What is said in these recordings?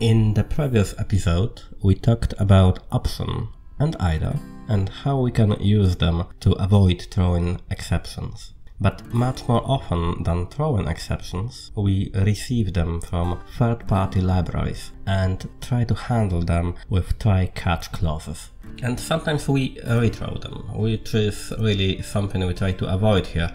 In the previous episode, we talked about option and Either and how we can use them to avoid throwing exceptions. But much more often than throwing exceptions, we receive them from third-party libraries and try to handle them with try-catch clauses. And sometimes we rethrow them, which is really something we try to avoid here.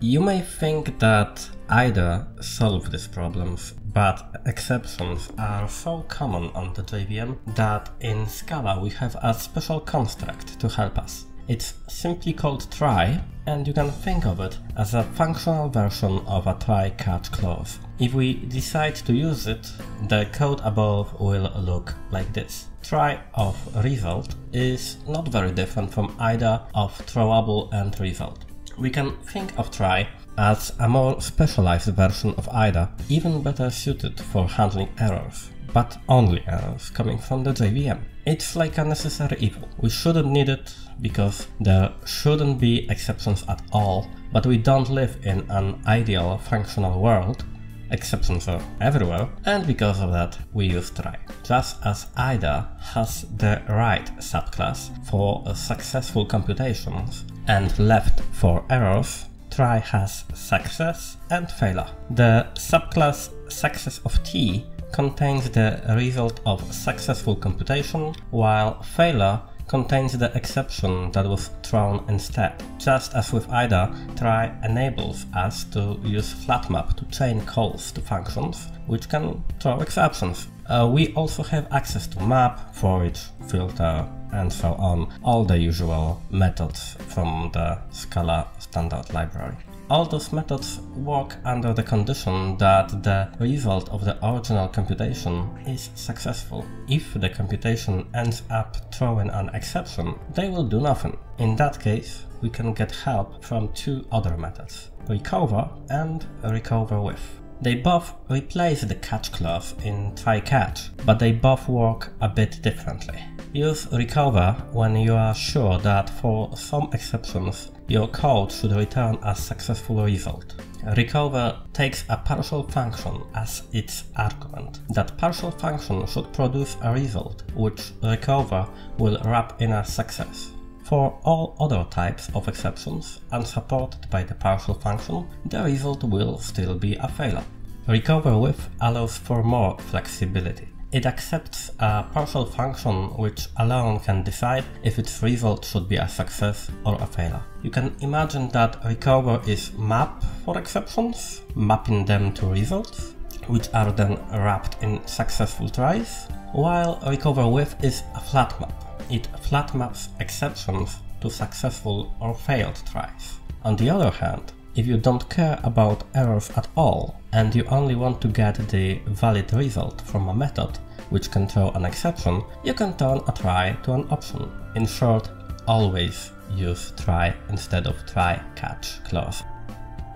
You may think that Either solve these problems, but exceptions are so common on the JVM that in Scala we have a special construct to help us. It's simply called try, and you can think of it as a functional version of a try-catch clause. If we decide to use it, the code above will look like this. Try of result is not very different from either of throwable and result. We can think of try as a more specialized version of Either, even better suited for handling errors, but only errors coming from the JVM. It's like a necessary evil. We shouldn't need it because there shouldn't be exceptions at all, but we don't live in an ideal functional world. Exceptions are everywhere, and because of that, we use try. Just as Either has the right subclass for successful computations and left for errors, try has success and failure. The subclass success of t contains the result of successful computation, while failure contains the exception that was thrown instead. Just as with Either, try enables us to use flatmap to chain calls to functions, which can throw exceptions. Uh, we also have access to map, for each, filter, and so on, all the usual methods from the Scala standard library. All those methods work under the condition that the result of the original computation is successful. If the computation ends up throwing an exception, they will do nothing. In that case, we can get help from two other methods, recover and recover with. They both replace the catch clause in try catch, but they both work a bit differently. Use recover when you are sure that for some exceptions your code should return a successful result. Recover takes a partial function as its argument. That partial function should produce a result, which recover will wrap in a success. For all other types of exceptions unsupported by the partial function, the result will still be a failure. Recover with allows for more flexibility. It accepts a partial function which alone can decide if its result should be a success or a failure. You can imagine that recover is map for exceptions, mapping them to results, which are then wrapped in successful tries, while recover with is a flat map. It flat maps exceptions to successful or failed tries. On the other hand, if you don't care about errors at all, and you only want to get the valid result from a method which can throw an exception, you can turn a try to an option. In short, always use try instead of try catch clause.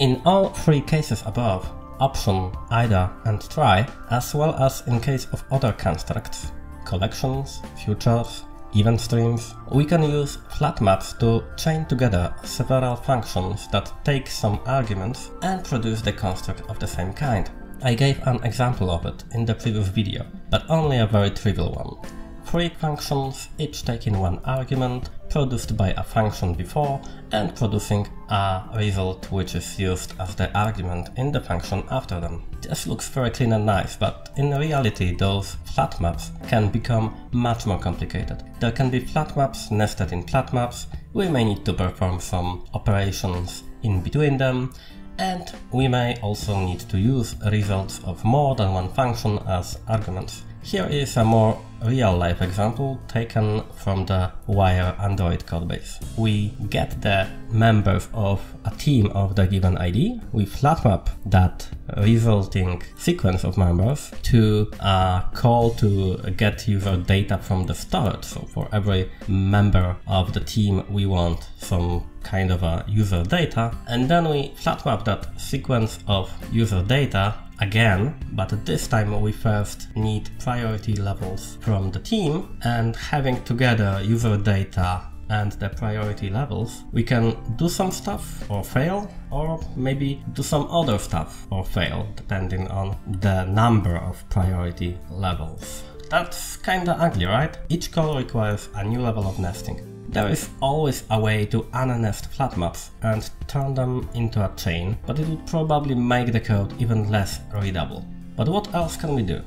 In all three cases above, option, Either and try, as well as in case of other constructs, collections, futures, event streams, we can use flat maps to chain together several functions that take some arguments and produce the construct of the same kind. I gave an example of it in the previous video, but only a very trivial one. Three functions, each taking one argument, produced by a function before, and producing a result which is used as the argument in the function after them. This looks very clean and nice, but in reality those flat maps can become much more complicated. There can be flat maps nested in flat maps, we may need to perform some operations in between them, and we may also need to use results of more than one function as arguments. Here is a more real-life example taken from the Wire Android codebase. We get the members of a team of the given ID, we flatmap that resulting sequence of members to a call to get user data from the storage. So for every member of the team we want some kind of a user data and then we flatmap that sequence of user data again, but this time we first need priority levels from the team and having together user data and the priority levels, we can do some stuff or fail, or maybe do some other stuff or fail, depending on the number of priority levels. That's kinda ugly, right? Each call requires a new level of nesting. There is always a way to unnest flat maps and turn them into a chain, but it would probably make the code even less readable. But what else can we do?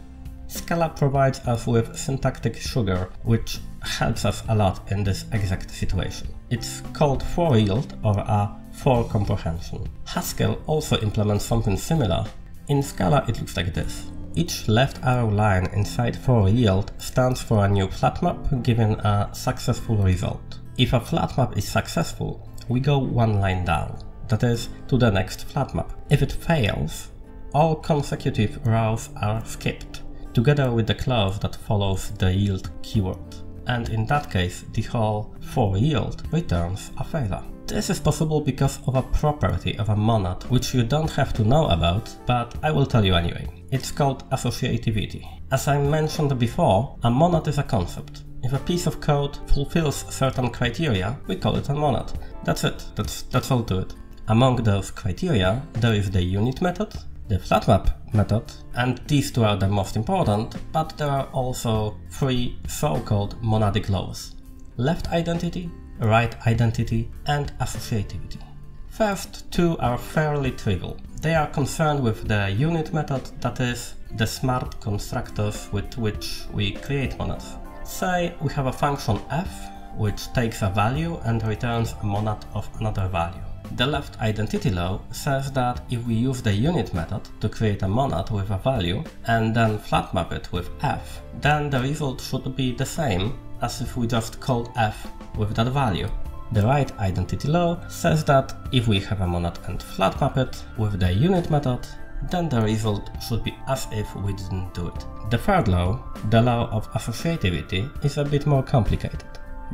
Scala provides us with syntactic sugar, which helps us a lot in this exact situation. It's called for yield or a for comprehension. Haskell also implements something similar. In Scala it looks like this. Each left arrow line inside for yield stands for a new flat map, giving a successful result. If a flat map is successful, we go one line down, that is, to the next flat map. If it fails, all consecutive rows are skipped together with the clause that follows the yield keyword. And in that case, the whole for yield returns a failure. This is possible because of a property of a monad, which you don't have to know about, but I will tell you anyway. It's called associativity. As I mentioned before, a monad is a concept. If a piece of code fulfills certain criteria, we call it a monad. That's it, that's, that's all to it. Among those criteria, there is the unit method, the flatmap method, and these two are the most important, but there are also three so-called monadic laws. Left identity, right identity, and associativity. First two are fairly trivial. They are concerned with the unit method, that is, the smart constructors with which we create monads. Say we have a function f, which takes a value and returns a monad of another value. The left identity law says that if we use the unit method to create a monad with a value and then flat map it with f, then the result should be the same as if we just called f with that value. The right identity law says that if we have a monad and flat map it with the unit method, then the result should be as if we didn't do it. The third law, the law of associativity, is a bit more complicated.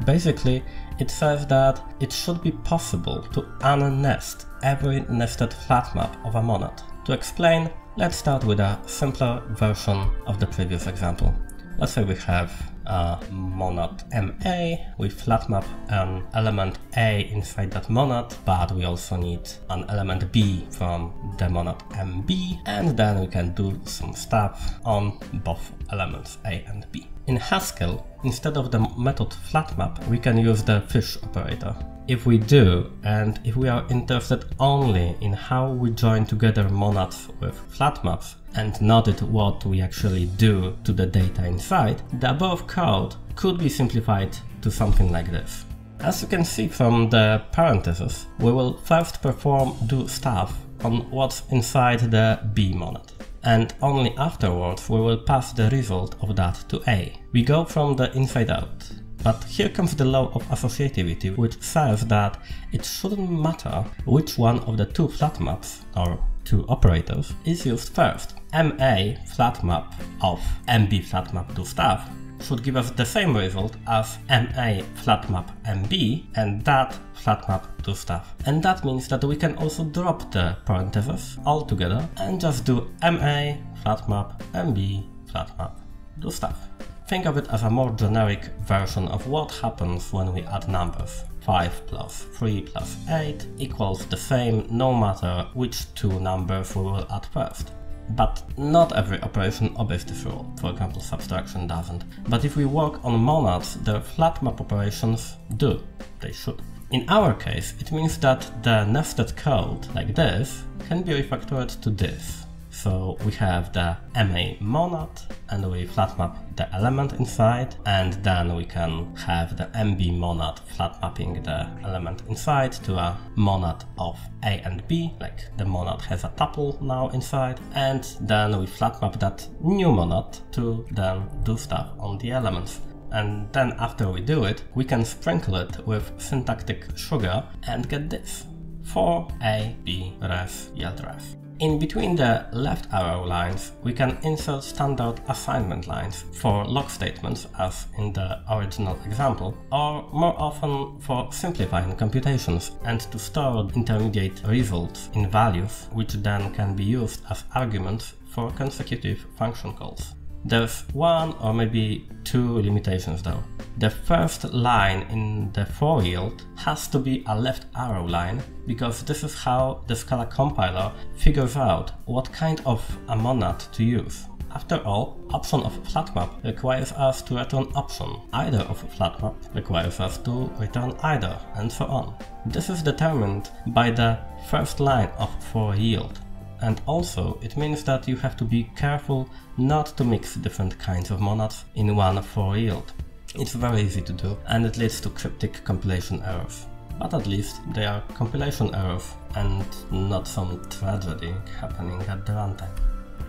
Basically, it says that it should be possible to unnest every nested flat map of a monad. To explain, let's start with a simpler version of the previous example. Let's say we have a monad MA, we flat map an element A inside that monad, but we also need an element B from the monad MB, and then we can do some stuff on both elements A and B. In Haskell, instead of the method flatmap, we can use the fish operator. If we do, and if we are interested only in how we join together monads with flatmaps, and not at what we actually do to the data inside, the above code could be simplified to something like this. As you can see from the parentheses, we will first perform do stuff on what's inside the B monad and only afterwards we will pass the result of that to A. We go from the inside out. But here comes the law of associativity, which says that it shouldn't matter which one of the two flat maps, or two operators, is used first. MA flat map of MB flat map do stuff should give us the same result as MA flatmap MB and that flatmap do stuff. And that means that we can also drop the parentheses altogether and just do MA flatmap MB flatmap do stuff. Think of it as a more generic version of what happens when we add numbers. 5 plus 3 plus 8 equals the same no matter which two numbers we will add first. But not every operation obeys this rule, for example subtraction doesn't. But if we work on monads, the flat map operations do, they should. In our case, it means that the nested code, like this, can be refactored to this. So we have the MA monad and we flat map the element inside and then we can have the MB monad flat mapping the element inside to a monad of A and B, like the monad has a tuple now inside and then we flat map that new monad to then do stuff on the elements and then after we do it, we can sprinkle it with syntactic sugar and get this. For A, B, ref, yield ref. In between the left arrow lines, we can insert standard assignment lines for log statements as in the original example, or more often for simplifying computations and to store intermediate results in values which then can be used as arguments for consecutive function calls. There's one or maybe two limitations though. The first line in the for yield has to be a left arrow line because this is how the Scala compiler figures out what kind of a monad to use. After all, option of flatmap requires us to return option. Either of flatmap requires us to return either, and so on. This is determined by the first line of for yield. And also, it means that you have to be careful not to mix different kinds of monads in one for yield. It's very easy to do, and it leads to cryptic compilation errors. But at least they are compilation errors, and not some tragedy happening at the runtime.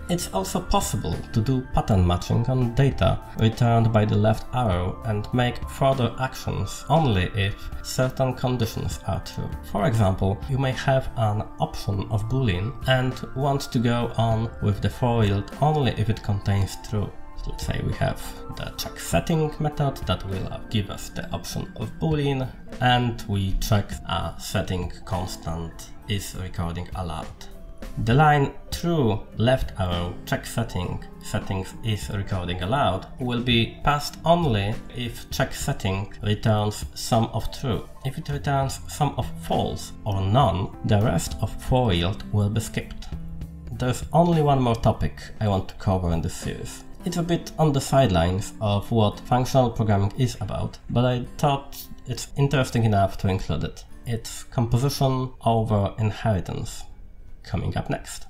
It's also possible to do pattern matching on data returned by the left arrow and make further actions only if certain conditions are true. For example, you may have an option of boolean and want to go on with the for yield only if it contains true. Let's say we have the check setting method that will uh, give us the option of boolean and we check a setting constant is recording allowed. The line true left arrow check setting settings is recording allowed will be passed only if check setting returns some of true. If it returns some of false or none, the rest of for yield will be skipped. There's only one more topic I want to cover in this series. It's a bit on the sidelines of what functional programming is about, but I thought it's interesting enough to include it. It's composition over inheritance coming up next.